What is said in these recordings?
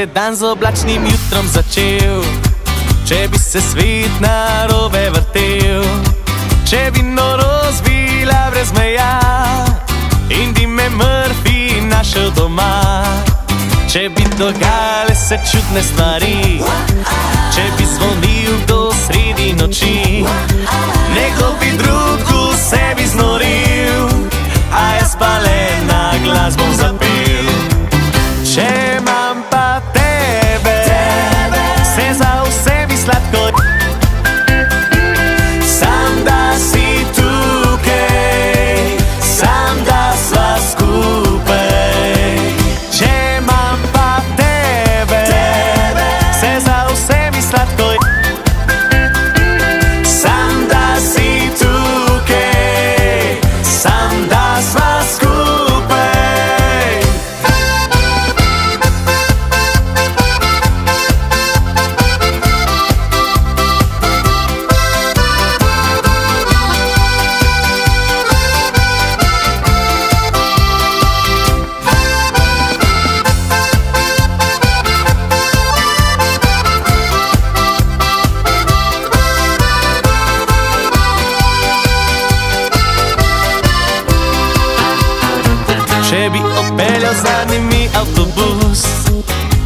se dan z oblačnim jutrom začel, če bi se svet na robe vrtel, če bi norost bila brez meja in bi me mrtvi našel doma. Če bi dogajale se čudne stvari, Če bi opeljal za njimi avtobus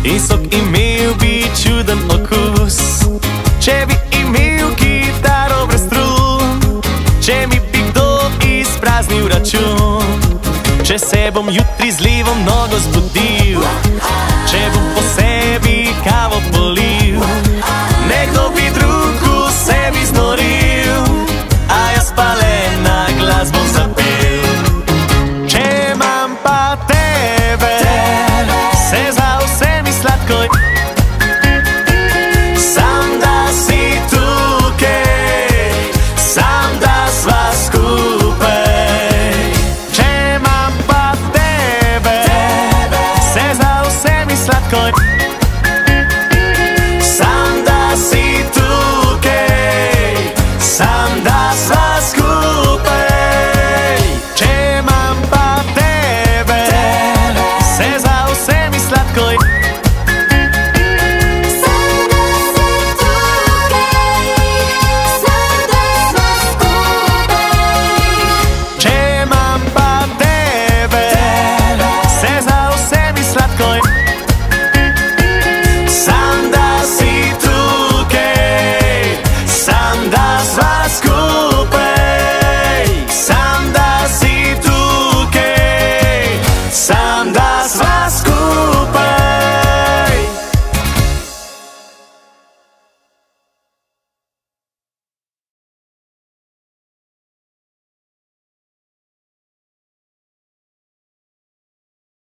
in sok imel bi čuden okus, če bi imel kitaro brez strun, če mi bi kdo izpraznil račun, če se bom jutri z levo nogo zbudil, če bom po sebi kavo polil. good.